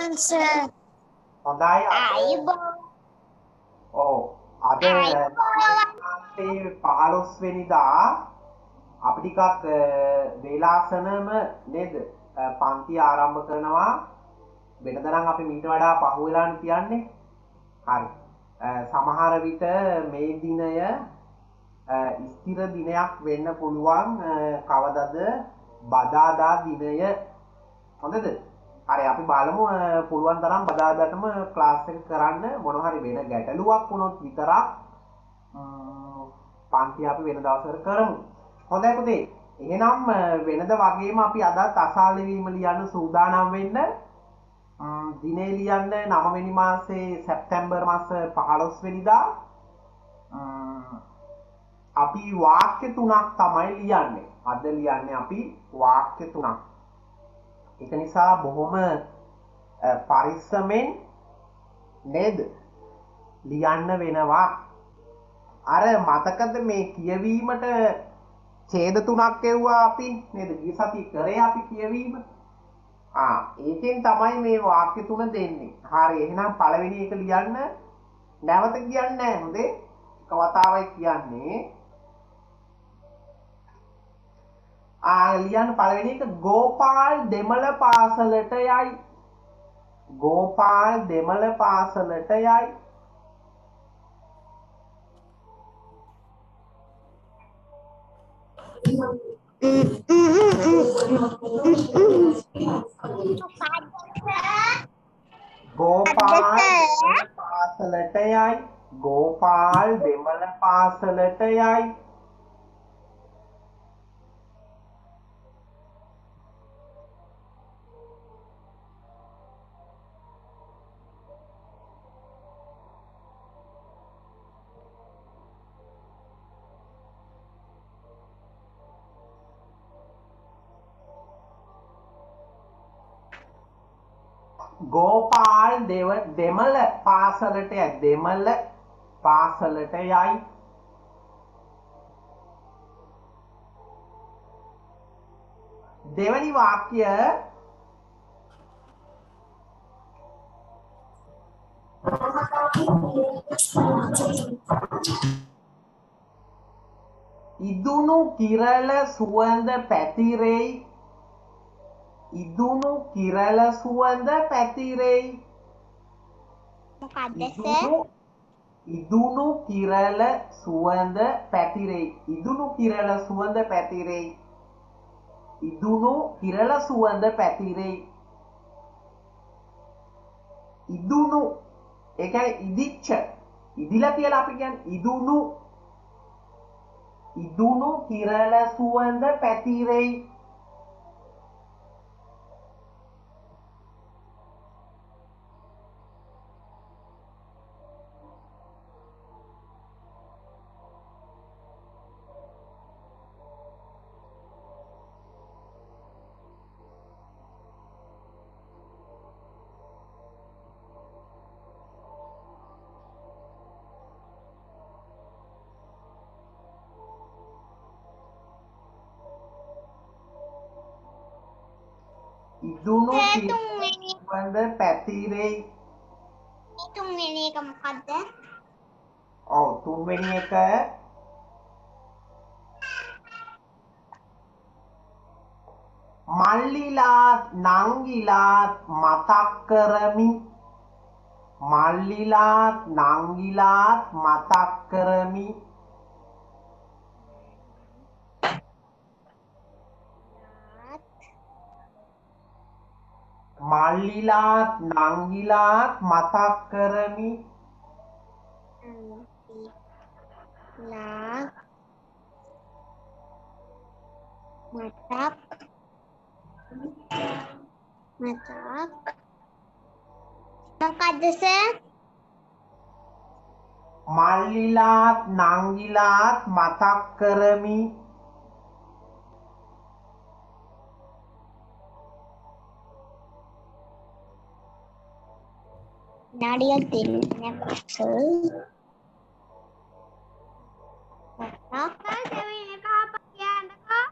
Sir හොඳයි අද අයිබෝන් ඔව් අද 15 වෙනිදා අපි ටිකක් වේලාසනම නේද? පන්ති ආරම්භ කරනවා. වෙනදනම් අපි මීට වඩා පහු වෙලාන කියන්නේ හරි. සමහර විට මේ දිනය ස්ථිර දිනයක් වෙන්න පුළුවන්. කවදද? බදාදා දිනය. හොඳද හරි අපි බලමු අ, පුළුවන් තරම් බදාදටම ක්ලාස් එක කරන්න මොනහරි වෙන ගැටලුවක් වුණොත් විතරක් ම්ම්, පන්ති අපි වෙන දවසකට කරමු. හොඳයි පුතේ. එහෙනම් අ, වෙනද වගේම අපි අදත් අසාලිවීම ලියන්න සූදානම් වෙන්න. ම්ම්, දිනේ ලියන්න නවවෙනි මාසේ සැප්තැම්බර් මාස 15 වෙනිදා ම්ම්, අපි වාක්‍ය තුනක් තමයි ලියන්නේ. අද ලියන්නේ අපි වාක්‍ය තුනක්. එක නිසා බොහොම අ, පරිස්සමෙන් නේද? ලියන්න වෙනවා. අර මතකද මේ කියවීමට ඡේද තුනක් එව්වා අපි? නේද? ගිය සතියේ කරේ අපි කියවීම. ආ ඒකෙන් තමයි මේ වාක්‍ය තුන දෙන්නේ. හරි එහෙනම් පළවෙනි එක ලියන්න. නැවත කියන්නේ නැහැ හොඳේ එක වතාවයි කියන්නේ ආ ලියන්න පළවෙනි එක ගෝපාල් දෙමළ පාසලට යයි. ගෝපාල් දෙමළ පාසලට යයි. ගෝපාල් දෙමළ පාසලට යයි. ගෝපාල් දෙමළ පාසලට යයි. ගෝපාල් දෙව දෙමළ පාසලට යයි දෙමළ පාසලට යයි. දෙවැනි වාක්‍ය ඉදුණු කිරල සුවඳ පැතිරෙයි. ඉදුණු කිරල සුවඳ පැතිරෙයි මොකක්ද සර් ඉදුණු කිරල සුවඳ පැතිරෙයි ඉදුණු කිරල සුවඳ පැතිරෙයි ඉදුණු කිරල සුවඳ පැතිරෙයි ඉදුණු ඒ කියන්නේ ඉදිච්ච ඉදිලා කියලා අපි කියන්නේ ඉදුණු ඉදුණු කිරල සුවඳ පැතිරෙයි තුන්වෙනි සුවඳ පැතිරෙයි. තුන්වෙනි එක මොකක්ද ඔව් තුන්වෙනි එක. මල්ලිලාත් නංගිලාත් මතක් කරමි. මල්ලිලාත් නංගිලාත් මතක් කරමි මල්ලිලාත් නංගිලාත් මතක් කරමි. ලා මතක් මතක් මොකක්ද සර් මල්ලිලාත් නංගිලාත් මතක් කරමි කණ්ණාඩියක් දෙන්න කොට ඩොක්ටර් සෙවින් එක අප කියන්නකෝ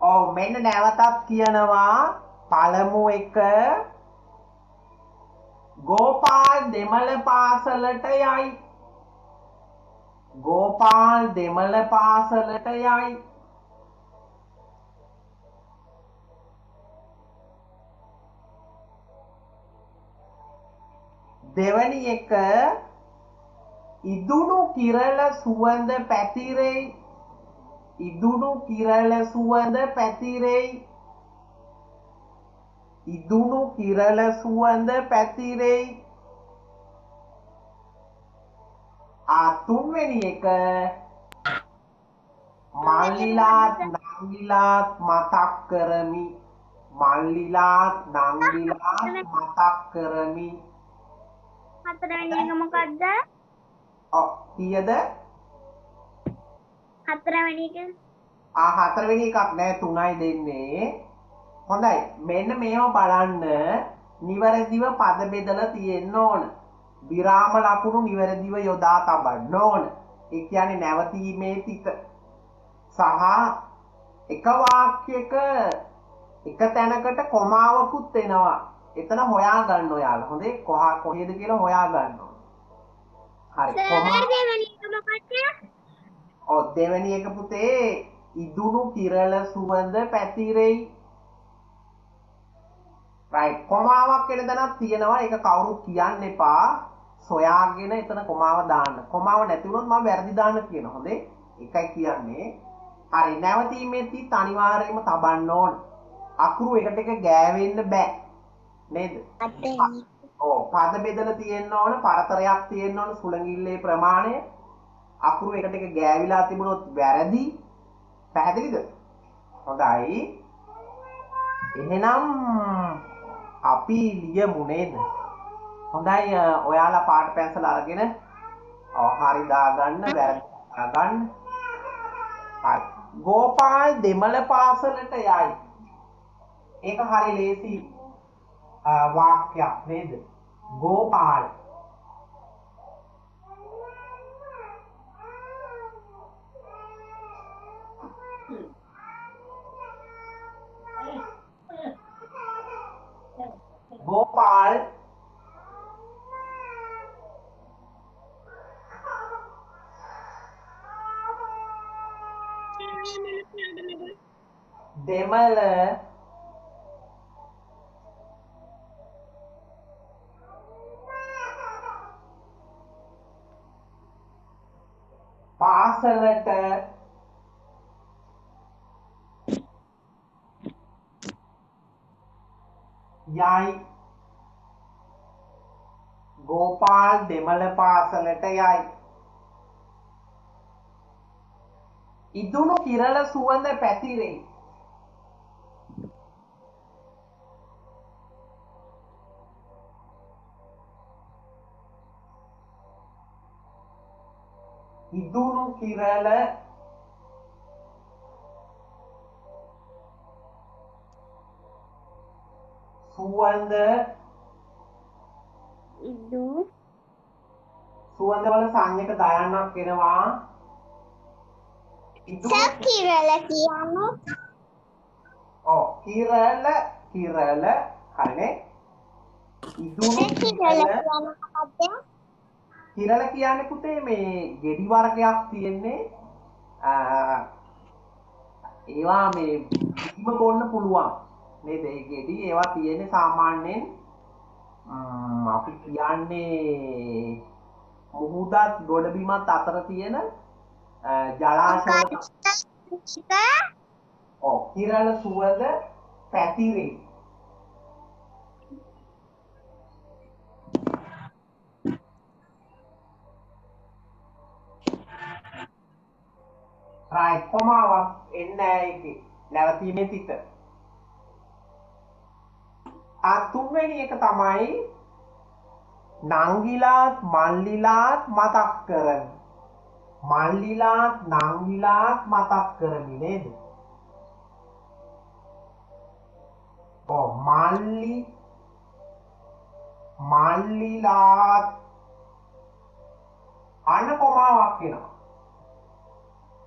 ඔව් මෙන්න නැවතත් කියනවා පළමු එක. ගෝපාල් දෙමළ පාසලට යයි. ගෝපාල් දෙමළ පාසලට යයි. දෙවැනි එක ඉදුණු කිරල සුවඳ පැතිරෙයි. ඉදුණු කිරල සුවඳ පැතිරෙයි. ඉදුණු කිරල සුවඳ පැතිරෙයි ආතුන්වෙනි එක. මල්ලිලාත් නංගිලාත් මතක් කරමි. මල්ලිලාත් නංගිලාත් මතක් කරමි. හතරවෙනි එක මොකක්ද ඔව් කීයද? හතරවෙනි එක. ආ හතරවෙනි එකක් නෑ තුනයි දෙන්නේ හොඳයි. මෙන්න මේවා බලන්න නිවැරදිව පද බෙදලා තියෙන්න ඕන. විරාම ලකුණු නිවැරදිව යොදා තබන්න ඕන. ඒ කියන්නේ නැවතීමේ තිත සහ එක වාක්‍යයක එක තැනකට කොමාවකුත් එනවා. එතන හොයා ගන්න ඔයාලා. හොඳේ කොහා කොහෙද කියලා හොයා ගන්න ඕන. හරි. මොකක්ද? ඔව් දෙවෙනි එක පුතේ ඉදුණු කිරල සුවඳ පැතිරෙයි රයිට් කොමාවක් වෙන තැනක් තියෙනවා. ඒක කවුරුත් කියන්න එපා. සොයාගෙන එතන කොමාව දාන්න. කොමාව නැති වුණොත් මම වැරදි දාන්න කියන හොඳේ. එකයි කියන්නේ. හරි නැවතීමේදී අනිවාර්යයෙන්ම තබන්න ඕන. අකුරු එකට එක ගෑවෙන්න බෑ. නේද? ඕ පද බෙදල තියෙන්න ඕන පරතරයක් තියෙන්න ඕන සුළඟිල්ලේ ප්‍රමාණය. අකුරු එකට එක ගෑවිලා තිබුණොත් වැරදි. පැහැදිලිද? හොඳයි. එහෙනම් අපි ලියමු නේද හොඳයි අ, ඔයාලා පාට පැන්සල අරගෙන ඔව් හරි දාගන්න වැරදි දාගන්න. හරි. ගෝපාල් දෙමළ පාසලට යයි. ඒක හරි ලේසි අ, වාක්‍යයක් නේද? ගෝපාල් ගෝපාල්. දෙමළ පාසලට යයි ගෝපාල් දෙමළ පාසලට යයි ඉදුණු කිරල සුවඳ පැතිරෙයි ඉදුණු කිරල සුවඳ සුවඳ වල සංයක දයන්නක් වෙනවා. ඉදුණු සකිරල කියන්නේ. ඔව් කිරල කිරල හරිනේ. ඉදුණු කිරල කියන්නේ කිරල කියන්නේ පුතේ මේ ගෙඩි වර්ගයක් තියෙන්නේ අ, ඒවා මේ බීම බොන්න පුළුවන්. නේද? ඒ ගෙඩි ඒවා තියෙන්නේ සාමාන්‍යයෙන් ම්ම්, අපි කියන්නේ මුහුදත් ගොඩබිමත් අතර තියෙන අ, ජලාශය. ඔව් කිරල සුවඳ පැතිරේ. රයි කොමාවක් එන්න ඇයි නැවතීමේ තිත. ආ තුන්වෙනි එක තමයි නංගිලාත් මල්ලිලාත් මතක් කරමි මල්ලිලාත් නංගිලාත් මතක් කරමි නේද? ඔව් මල්ලි මල්ලිලාත් අන්න කොමාවක් වෙනවා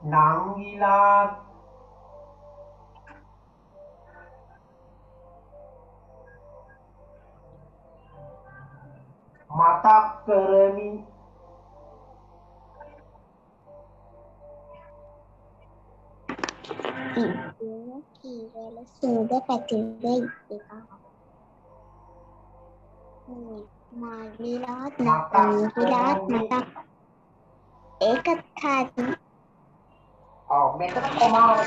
หนังกีฬา මතක් කරමි. කීවල සූද පැතිර එක මාගිලාත් මතක් ඒක හරි ඔව් මෙතන කොමාව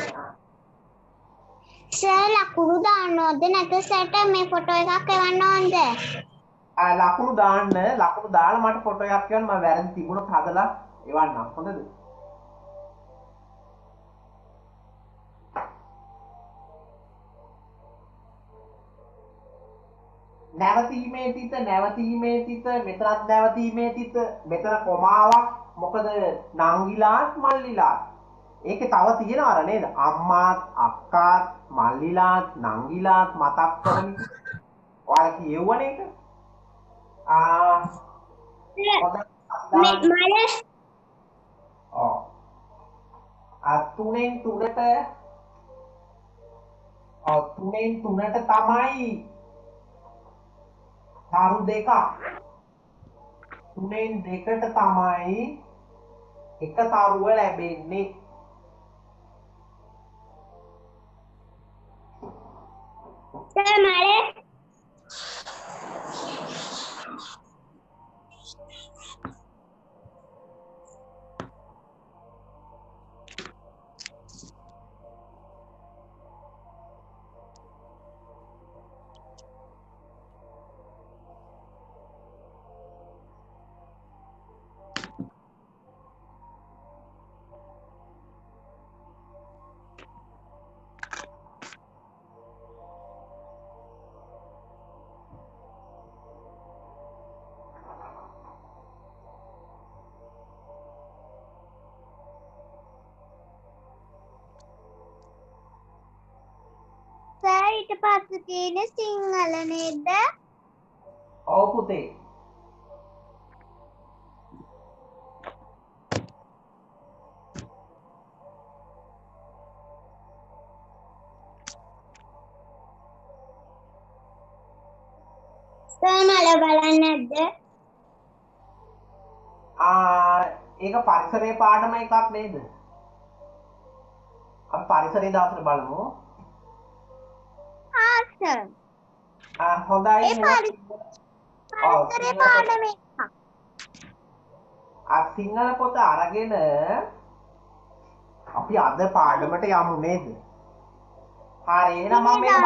සර් ලකුණු දාන්න ඕනද නැත්නම් සර්ට මේ ෆොටෝ එකක් එවන්න ඕනද? ආ ලකුණු දාන්න ලකුණු දාලා මට ෆොටෝ එකක් කියන්න මම වැරදි තිබුණොත් හදලා එවන්නම් හොඳද? නැවතීමේ තිත නැවතීමේ තිත මෙතනත් නැවතීමේ තිත. මෙතන කොමාවක් මොකද නංගිලාත් මල්ලිලාත් ඒකේ තව තියෙනවා අර නේද? අම්මාත් අක්කාත් මල්ලිලාත් නංගිලාත් මතක් කරමින්. ඔයාලා කියවුවනේ ඒක. ආ හොඳයි මල ඔව්. ආ තුනෙන් තුනට ඔව් තුනෙන් තුනට තමයි තරු දෙකක්. තුනෙන් දෙකට තමයි එක තරුව ලැබෙන්නේ සර් මල පස්සේ තියෙන සිංහල නේද? ඔව් පුතේ. සර් මල බලන්නේ නැද්ද? ආ ඒක පරිසරයේ පාඩම එකක් නේද? අපි පරිසරයේ දවසට බලමු හොඳයි සිංහල පොත අරගෙන අපි අද පාඩමට යමු නේද හරි එහෙනම් මම මේක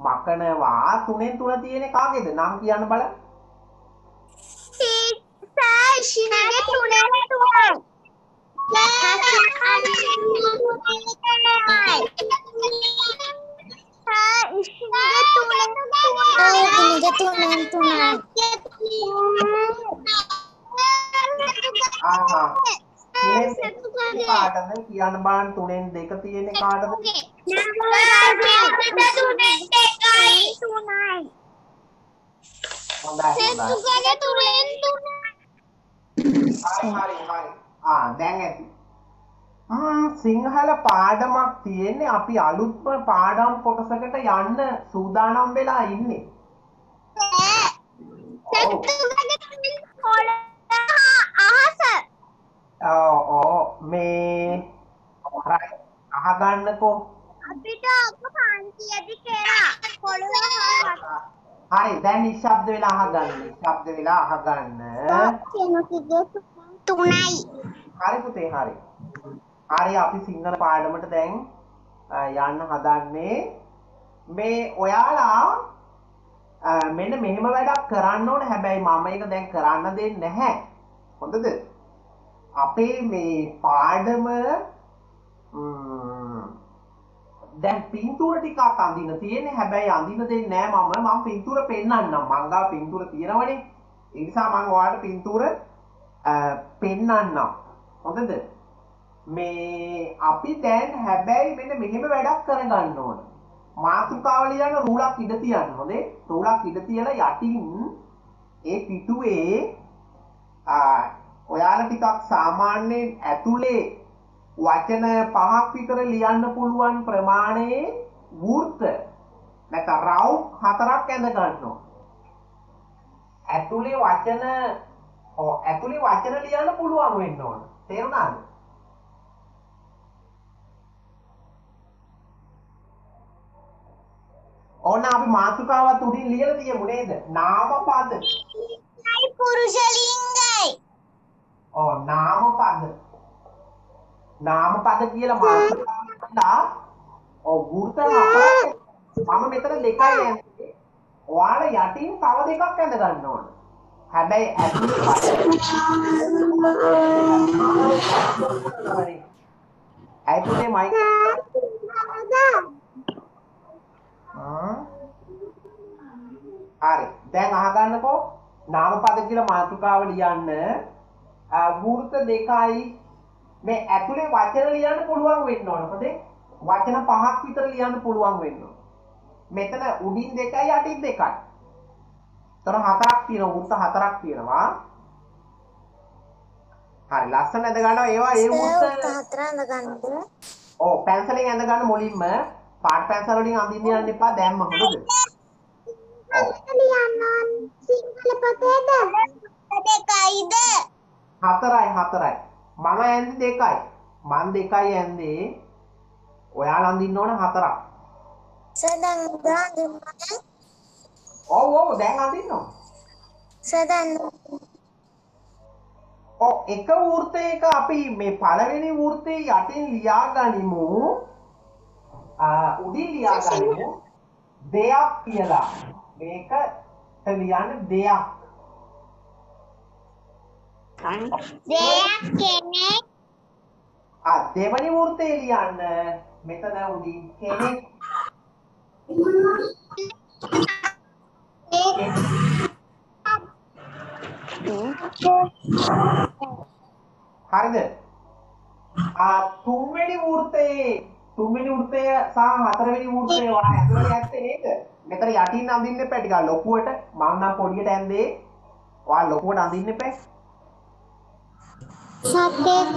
මකන මකනවා තුනෙන් තුන තියෙන කාගේද නම් කියන්න ඉෂිනගේ තුනේ තුනයි ඉෂිනගේ තුනෙන් තුනයි ආහා තුනෙන් දෙක කාටද කියන්න බලන්න තුනෙන් දෙක තියෙන කාටද හොඳයි හොඳයි හරි හරි. හරි ආ දැන් ඇති. ම්ම් සිංහල පාඩමක් තියෙන්නේ. අපි අලුත්ම පාඩම් කොටසකට යන්න සූදානම් වෙලා ඉන්නේ. මේ අහගන්නකෝ. අපිට ඔක පන්තියදි කරා. පොළොව හරි දැන් නිශ්ශබ්ද වෙලා අහගන්න. නිශ්ශබ්ද වෙලා අහගන්න. තුනයි. හරි පුතේ හරි හරි අපි සිංහල පාඩමට දැන් අ, යන්න හදන්නේ. මේ ඔයාලා අ, මෙන්න මෙහෙම වැඩක් කරන්න ඕන. හැබැයි මම ඒක දැන් කරන්න දෙන්නේ නැහැ. හොඳද? අපේ මේ පාඩම ම්ම්, දැන් පින්තූර ටිකක් අඳින්න තියෙන්නේ. හැබැයි අඳින්න දෙන්නේ නැහැ මම. මම පින්තූර පෙන්වන්නම් මං ගාව පින්තූර තියෙනවනේ. ඒ නිසා මම ඔයාලට පින්තූර අ, පෙන්වන්නම් හොඳද? මේ අපි දැන් හැබැයි මෙන්න මෙහෙම වැඩක් කරගන්න ඕන. මාතෘකාව ලියන්න රූලක් ඉඩ තියන්න හොඳේ? රූලක් ඉඩ තියලා යටින් ඒ පිටුවේ ආ, ඔයාලා ටිකක් සාමාන්‍යයෙන් ඇතුලේ වචන පහක් විතර ලියන්න පුළුවන් ප්‍රමාණයේ වෘත්ත නැත්නම් රවුම් හතරක් ඇඳ ගන්නවා ඇතුලේ වචන ඕ ඇතුලේ වචන ලියන්න පුළුවන් වෙන්න ඕන. තේරුණාද? ඕන අපි මාතෘකාවත් උඩින් ලියලා තියමු නේද? නාම පද. අයි පුරුෂ ලිංගයි. ඕ නාම පද. නාම පද කියලා මාතෘකාවලා ඔව් වෘත මම මෙතන දෙකයි ඇන්දේ ඔයාලා යටින් තව දෙකක් ඇඳ ගන්න ඕන. හැබැයි ඇතුලේ ඇතුලේ මයික් හරි. දැන් අහගන්නකෝ. නාමපද කියලා මාතෘකාව ලියන්න. වෘත දෙකයි. මේ ඇතුලේ වචන ලියන්න පුළුවන් වෙන්න ඕන. මොකද වචන පහක් විතර ලියන්න පුළුවන් වෙන්න මෙතන උඩින් දෙකයි යටින් දෙකයි. තොර හතරක් තියෙනවා. වෘත හතරක් තියෙනවා. හරි ලස්සන ඇඳ ගන්නවා. ඒවා ඒ වෘත හතර අඳගන්නද? ඔව් පැන්සලෙන් ඇඳ ගන්න මුලින්ම පාට පැන්සල් වලින් අඳින්න යන්න එපා. දැම්ම හොඳද ඔව් සිංහල පොතේද? දෙකයිද? හතරයි හතරයි. මම ඇන්දි දෙකයි. මන් දෙකයි ඇන්දේ. ඔයාලා අඳින්න ඕන හතරක්. සදන් ගාඳුමන ඔව් ඔව්. දැන් අඳින්න ඕන. සදන්. ඔව් එක වෘතයක අපි මේ පළවෙනි වෘතේ යටින් ලියා ගනිමු උඩින් ලියා ගනිමු දෙයක් කියලා. මේක ලියන්න දෙයක්. දෙයක් කෙනෙක් ආ දෙවනි වෘතේ ලියන්න. මෙතන උඩින් කෙනෙක්. හරිද? ආ තුන්වෙනි වෘතයේ තුන්වෙනි වෘතය සහ හතරවෙනි වෘතය ඔයා ඇතුළේ ඇත්තේ නේද? මෙතන යටින් අඳින්න එපා ටිකක්. ලොකුවට මම නම් පොඩියට ඇන්දේ ඔයා ලොකුවට අඳින්න එපා. සතෙක්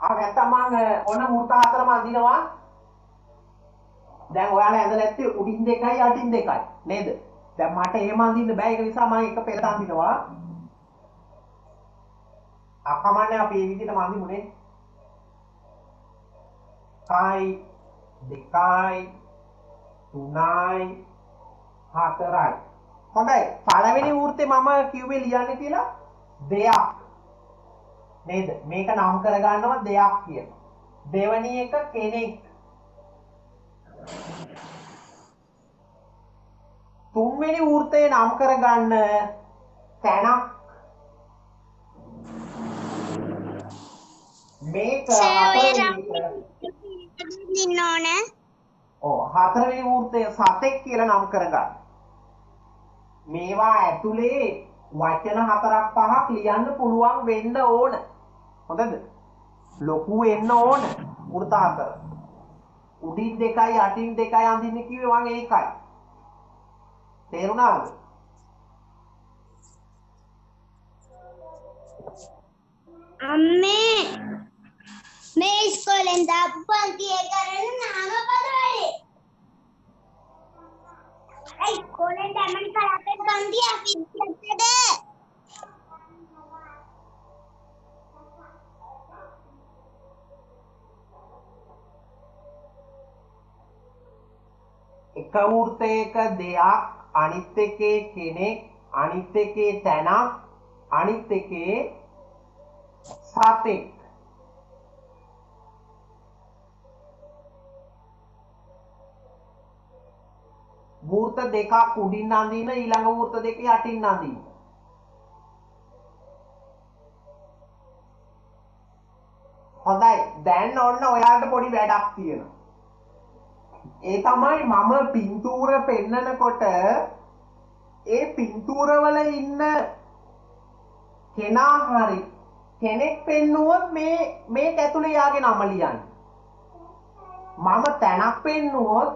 ආ නැත්තම් මම ඔන්න වෘත හතරම අඳිනවා. දැන් ඔයාලා ඇඳලා ඇත්තේ උඩින් දෙකයි යටින් දෙකයි නේද? දැන් මට එහෙම අඳින්න බෑ. ඒක නිසා මම එක පෙරට අඳිනවා අකමන්නේ අපි මේ විදිහටම අඳිමුනේ කයි දෙකයි තුනයි හතරයි. හොඳයි. පළවෙනි වෘත්තේ මම කිව්වේ ලියන්න කියලා දෙයක්. නේද? මේක නම් කරගන්නවා දෙයක් කියලා. දෙවැනි එක කෙනෙක්. තුන්වෙනි වෘත්තේ නම් කරගන්න තැනක් මේක. ඉන්න ඕන ඔව් හතරවෙනි වෘත්තය සතෙක් කියලා නම් කරගන්න. මේවා ඇතුලේ වචන හතරක් පහක් ලියන්න පුළුවන් වෙන්න ඕන. හොඳද? ලොකු වෙන්න ඕන වෘත හතර. උඩින් දෙකයි යටින් දෙකයි අඳින්න කිව්වේ මම ඒකයි. තේරුණාද? අම්මේ මේ ඉස්කෝලෙන් දාපු පන්තියේ කරන නාම පද වැඩේ. ඒ ඉස්කෝලෙන් දැමන් කරපේ පන්තිය අපි ඉස්සරද? එක වෘත්තයක දෙයක් අනිත් එකේ කෙනෙක් අනිත් එකේ තැනක් අනිත් එකේ සතෙක් වෘත දෙකක් උඩින් අඳින්න ඊළඟ වෘත දෙක යටින් අඳින්න හොඳයි දැන් ඔන්න ඔයාලට පොඩි වැඩක් තියෙනවා ඒ තමයි මම පින්තූර පෙන්නනකොට ඒ පින්තූරවල ඉන්න කෙනා හරි කෙනෙක් පෙන්නුවොත් මේ මේක ඇතුලේ යාගේ නම ලියන්න. මම තැනක් පෙන්නුවොත්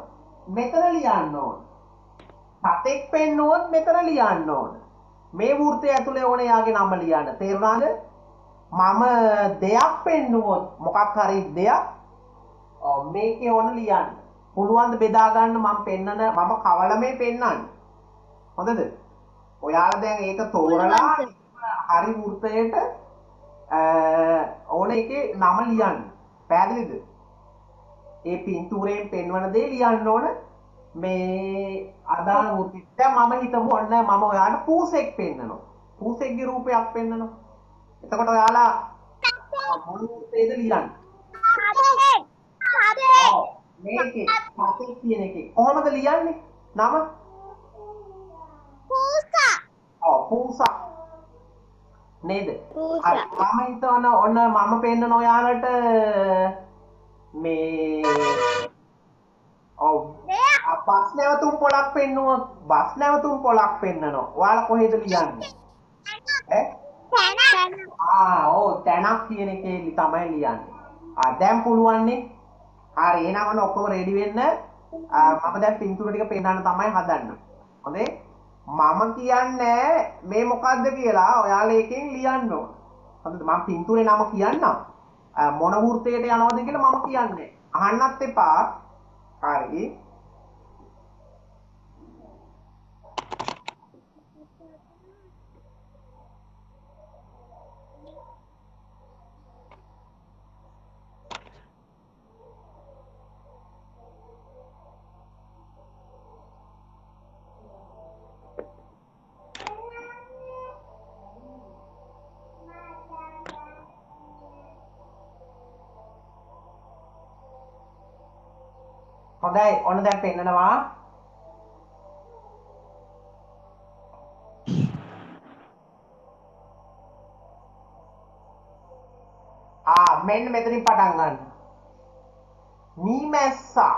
මෙතන ලියන්න ඕන. සතෙක් පෙන්නුවොත් මෙතන ලියන්න ඕන. මේ වෘත්තය ඇතුලේ ඕන යාගේ නම ලියන්න. තේරුණාද? මම දෙයක් පෙන්නුවොත් මොකක් හරි දෙයක් මේකේ ඕන ලියන්න. පුළුවන්ද බෙදා ගන්න මම පෙන්නන මම කවලමේ පෙන්නන්න. හොඳද? ඔයාලා දැන් ඒක තෝරලා හරි වෘත්තයට අ, ඕන එකේ නම ලියන්න. පැහැදිලිද? ඒ පින්තූරයෙන් පෙන්වන දේ ලියන්න ඕන. මේ අදාළ වෘත්තෙට දැන් මම හිතමු ඔන්න මම ඔයාලට පූසෙක් පෙන්නනවා. පූසෙක්ගේ රූපයක් පෙන්නනවා. එතකොට ඔයාලා මොන වෘත්තේද ලියන්නේ? මේකේ සතෙක් කියන එකේ කොහොමද ලියන්නේ? නම? ඔව් පූසා. නේද? හරි මම හිතන ඔන්න මම පෙන්නන ඔයාලට මේ ඔව් බස් නැවතුම් පොලක් පෙන්නුවොත් බස් නැවතුම් පොලක් පෙන්නනවා. ඔයාලා කොහෙද ලියන්නේ? ආ තැනක් කියන එකේ ලි- තමයි ලියන්නේ. දැන් පුළුවන්නේ. හරි ඔන්න ඔක්කොම රෙඩි වෙන්න. ආ, මම දැන් පින්තූර ටික පෙන්නන්න තමයි හදන්නේ. හොඳේ? මම කියන්නේ මේ මොකද්ද කියලා ඔයාලා එකෙන් ලියන්න? මම පින්තූරේ නම කියන්නම්. ආ, මොන වෘත්තයට යනවද කියලා මම කියන්නේ. අහන්නත් එපා. හරි. හොඳයි ඔන්න දැන් පෙන්නනවා. ආ මෙන්න මෙතනින් පටන් ගන්න. මීමැස්සා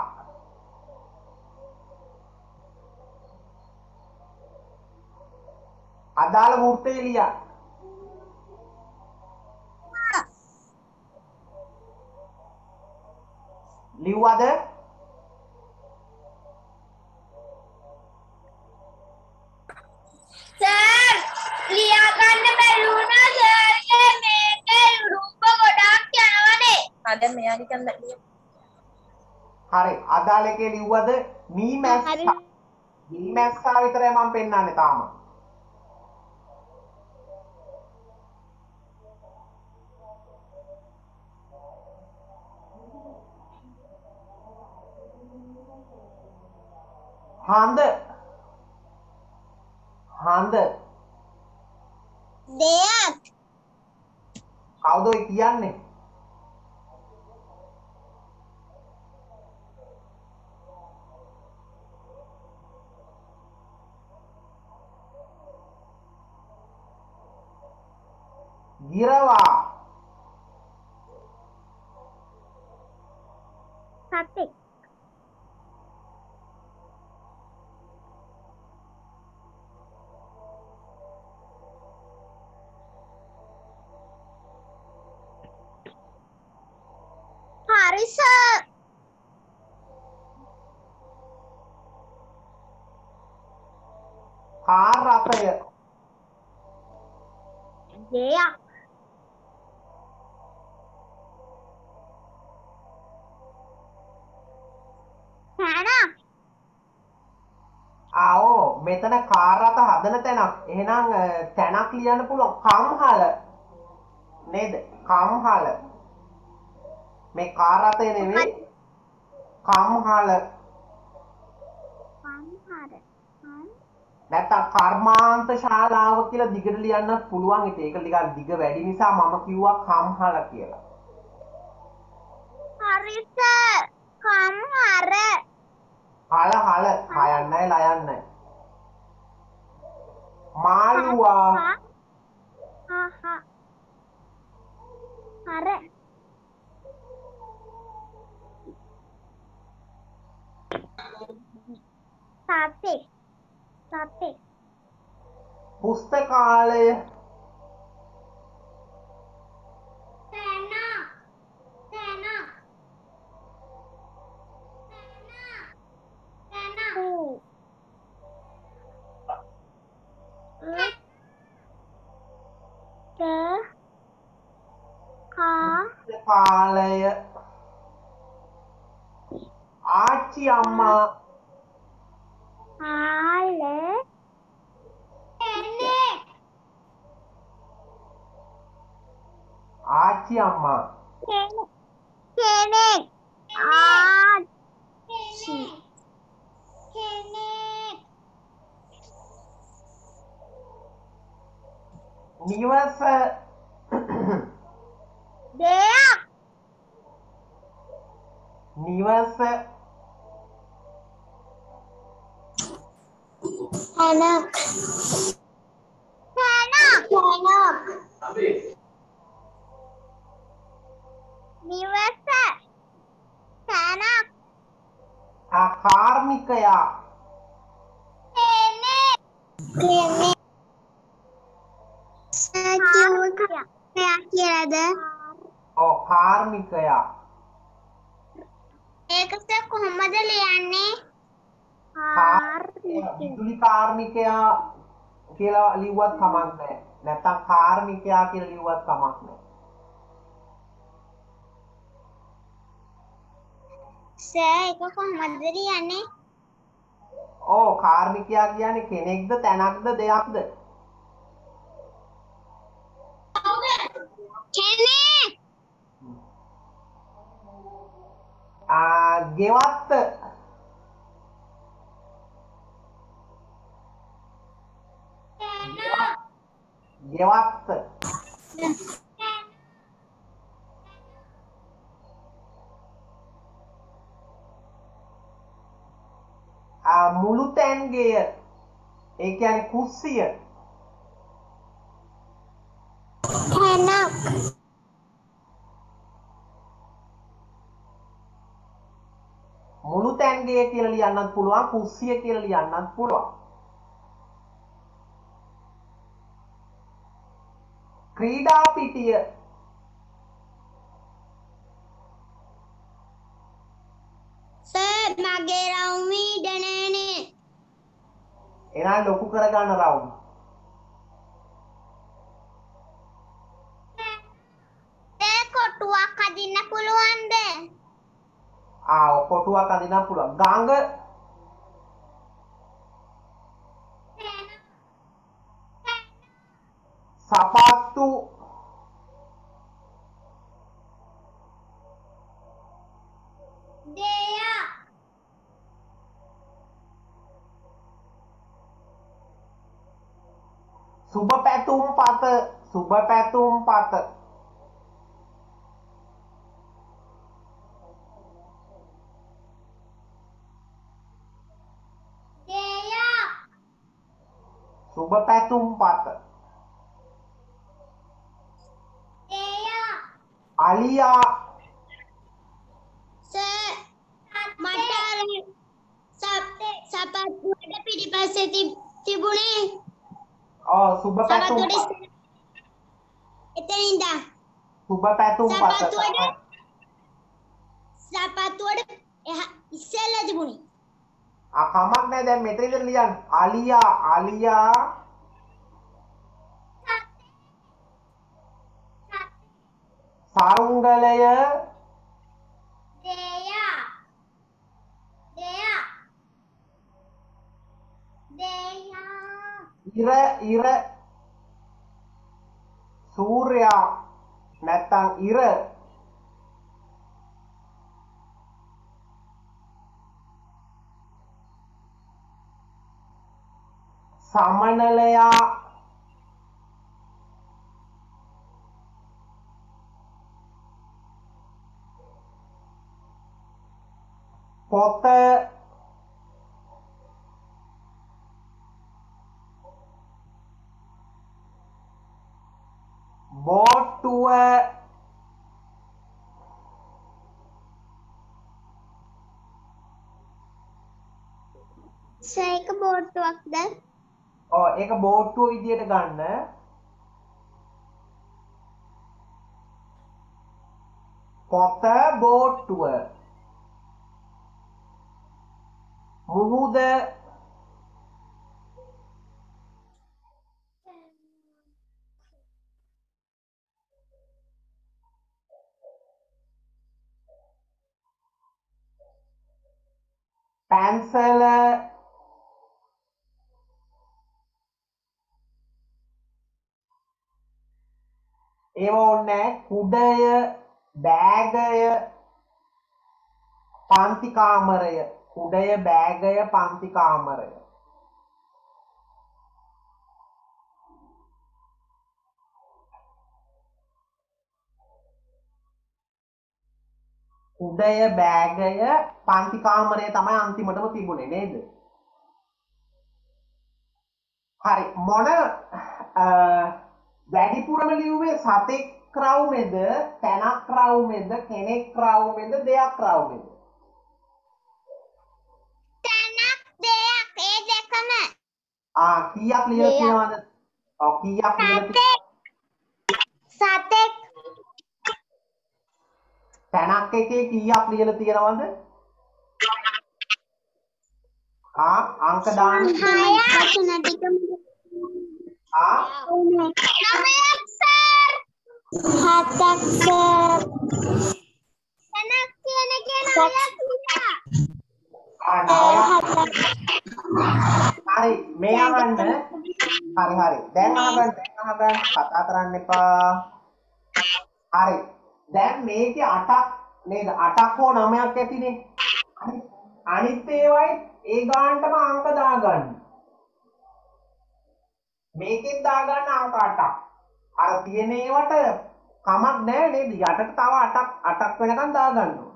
අදාළ වෘත්තය ලියන්න. ලිව්වද? කන්න ලියමු. හරි. අදාළ එකේ ලිව්වද? මීමැස්සා හරි. මීමැස්සා විතරයි මම පෙන්වන්නේ තාම. හඳ හඳ දෙයක්. කවුද කියන්නේ කාර් රථය දෙයක් තැනක් ආෝ මෙතන කාර් රථ හදන තැනක්. එහෙනම් තැනක් ලියන්න පුළුවන්. කම්හල. නේද? කම්හල. මේ කාර් රථය නෙවෙයි. කම්හල සම්හර නැත්තම් කර්මාන්ත ශාලාව කියලා දිගට ලියන්නත් පුළුවන් ඉතින්. ඒක ටිකක් දිග වැඩි නිසා මම කිව්වා කම්හල කියලා. හරි සර් කම්හර හල හල. හයන්නයි ලයන්නයි. මාළුවා. හහ හර. සතෙක් සතෙක් පුස්තකාලය. ආච්චි ආච්චි අම්මා හාල කෙනෙක් ආච්චි අම්මා කෙනෙක් ආච්චි කෙනෙක් නිවස දෙයක් නිවස තැනක් තැනක් තැනක් නිවස තැනක්. ආ, කාර්මිකයා. කෙනෙක්. කෙනෙක්. සජීවකයා කියලාද? ඔව් කාර්මිකයා. ඒකස කොහොමද ලියන්නේ? විදුලි කාර්මිකයා කියලා ලිව්වත් කමක් නැහැ. නැත්තම් කාර්මිකයා කියලා ලිව්වත් කමක් නැහැ සර් ඒක කොහොමද ලියන්නේ ඕ කාර්මිකයා කියන්නේ කෙනෙක්ද තැනක්ද දෙයක්ද? කෙනෙක්! ආ ගෙවත්ත. ගෙවත්ත ආ මුළු තැන්ගෙය ඒ කියන්නේ කුස්සිය තැනක් මුළු තැන්ගේ කියලා ලියන්නත් පුළුවන් කුස්සිය කියලා ලියන්නත් පුළුවන් ක්‍රීඩා පිටිය සර් මගේ රවුමි ඉඩනෑනේ එනම් ලොකු කරගන්න රවුම්. ඒ කොටුවක් අදින්න පුළුවන්ද? ආ කොටුවක් අඳිනම් පුළුවන්. ගඟ සපත්තු දෙයක් සුබ පැතුම් පත සුබ පැතුම් පත දෙයක් සුබ පැතුම් පත දෙයක් අලියා සර් මට අර සප් සපත්තුවට පිටිපස්සේ තිබ්- තිබුණේ ඕ සුබ පැතුම් සපත්තුවට පත ඉස්සර- එතන ඉඳන් සුබ පැතුම් පත සපත්තුවට සපත්තුවට එහා ඉස්සෙල්ලා තිබුණේ ආ කමක් නැහැ දැන් මෙතන ඉඳන් ලියන්න අලියා අලියා සරුංගලය දෙයක් ඉර ඉර සූර්යා නැත්තං ඉර සමනලයා පොත සයික බෝට්ටුවක්ද ඕ ඒක බෝට්ටුව විදියට ගන්න. පොත බෝට්ටුව. මුහුද. පැන්සල. ඒව ඕන්නෑ කුඩය බෑගය පන්තිකාමරය කුඩය බෑගය පන්තිකාමරය කුඩය බෑගය පන්තිකාමරය තමයි අන්තිමටම තිබුණේ නේද? හරි. මොන වැඩිපුරම ලිව්වේ සතෙක් ක්‍රව්මෙද තැනක් ක්‍රව්මෙද කෙනෙක් ක්‍රව්මෙද දෙයක් ක්‍රව්මෙද තැනක් දෙයක් ඒ දෙකම. ආ කීයක් ලියලා. තියෙනවද? ඔව් කීයක් ලියලා සතෙක්. තැනක් එකේ කීයක් ලියලා තියෙනවද? ආ අංක දාන්න. හයක්. තුන ටිකම ආ නවයක් සර් හතක් සර් තැනක් කියන එක නවයක් කියලා ආ නවයක් හතක් හරි මේ අහන්න හරි හරි දැන් අහගන්න දැන් අහගන්න කතා කරන්න එපා හරි දැන් මේකේ අටක් නේද අටක් හෝ නවයක් ඇතිනේ හරි අනිත් ඒවයි ඒ ගානටම අංක දාගන්න. මේකෙන් දාගන්න අංක අටක් අර තියෙන ඒවට කමක් නැහැ නේද? යටට තව අටක් අටක් වෙනකන් දාගන්න ඕන.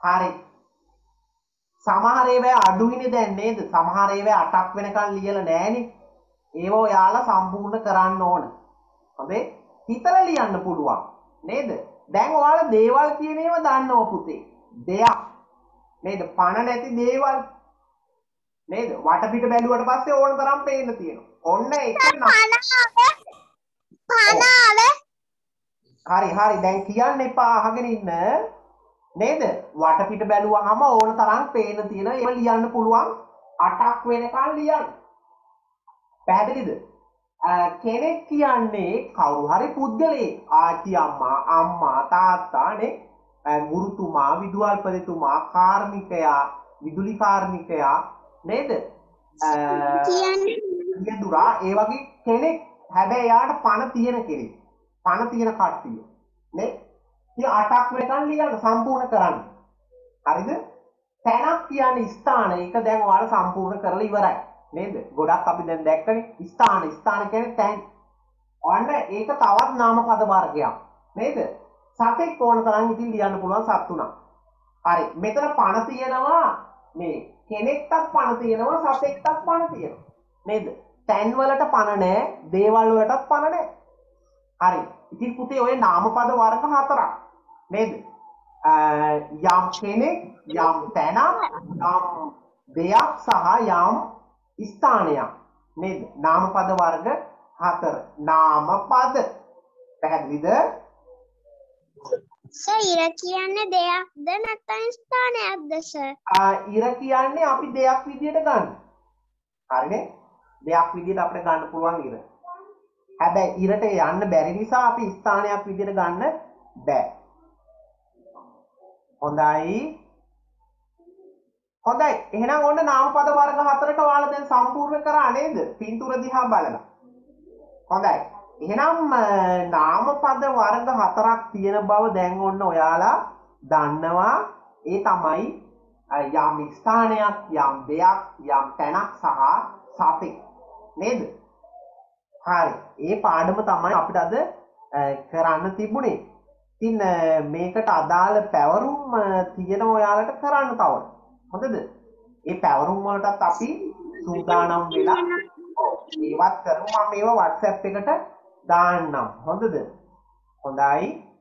හරි. සමහර ඒවා අඩුයිනේ දැන් නේද? සමහර ඒවා අටක් වෙනකන් ලියලා නැහනේ. ඒව ඔයාලා සම්පූර්ණ කරන්න ඕන. හොඳේ? හිතලා ලියන්න පුළුවන්. නේද? දැන් ඔයාලා දේවල් කියන ඒවා දන්නව පුතේ. දෙයක්. නේද? පණ නැති දේවල්. නේද? වටපිට බැලුවට පස්සේ ඕන තරම් පේන්න තියෙනවා. ඔන්න පනාව පනාව හරි හරි. දැන් කියන්න එපා. අහගෙන ඉන්න. නේද? වටපිට බැලුවහම ඕන තරම් පේන තියෙන ඒවා ලියන්න පුළුවන්. අටක් වෙනකන් ලියන්න පැහැදිලිද? අ, කෙනෙක් කියන්නේ කවුරු හරි පුද්ගලයෙක්. ආච්චි අම්මා අම්මා තාත්තා නේ. අ, ගුරුතුමා විදුහල්පතිතුමා කාර්මිකයා විදුලි කාර්මිකයා නේද? අ, කියන්නේ ලියදුරා ඒ වගේ කෙනෙක්. හැබැයි යාට පණ තියෙන කෙනෙක්. පණ තියෙන කට්ටිය නේ. ඉතින් අටක් වෙනකන් ලියන්න සම්පූර්ණ කරන්න. හරිද? තැනක් කියන්නේ ස්ථාන ඒක දැන් ඔයාලා සම්පූර්ණ කරලා ඉවරයි. නේද? ගොඩක් අපි දැන් දැක්කනේ ස්ථාන. ස්ථාන කියන්නේ තැන්. ඔන්න ඒක තවත් නාමපද වර්ගයක්. නේද? සතෙක් ඕන තරම් ඉතින් ලියන්න පුළුවන් සත් තුනක්. හරි. මෙතන පණ තියෙනවා මේ කෙනෙක්ටත් පණ තියෙනවා සතෙක්ටත් පණ තියෙනවා. නේද? තැන්වලට පණ නෑ දේවල් වලටත් පණ නෑ හරි. ඉතින් පුතේ ඔය නාමපද වර්ග හතරක්. නේද? අ, යම් කෙනෙක් යම් තැනක් යම් දෙයක් සහ යම් ස්ථානයක්. නේද? නාමපද වර්ග හතර. නාමපද. පැහැදිලිද? සර් ඉර කියන්නේ දෙයක්ද නැත්නම් ස්ථානයක්ද සර්? ආ, ඉර කියන්නේ අපි දෙයක් විදියට ගන්න. හරිනේ? දෙයක් විදියට අපිට ගන්න පුළුවන් ඉර. හැබැයි ඉරට යන්න බැරි නිසා අපි ස්ථානයක් විදියට ගන්න බෑ. හොඳයි හොඳයි. එහෙනම් ඔන්න නාමපද වර්ග හතරට ඔයාලා දැන් සම්පූර්ණ කරා නේද? පින්තූර දිහා බලලා. හොඳයි. එහෙනම් අ, නාමපද වර්ග හතරක් තියෙන බව දැන් ඔන්න ඔයාලා දන්නවා. ඒ තමයි අ, යම් ස්ථානයක් යම් දෙයක් යම් තැනක් සහ සතෙක්. නේද? හරි. ඒ පාඩම තමයි අපිට අද අ, කරන්න තිබුණේ. ඉතින් අ, මේකට අදාළ පැවරුම් අ, තියෙන ඔයාලට කරන්න තවන හොඳද? ඒ පැවරුම් වලටත් අපි සූදානම් වෙලා ඔව්, ඒවත් කරමු. මම ඒවා WhatsApp එකට දාන්නම්. හොඳද? හොඳයි.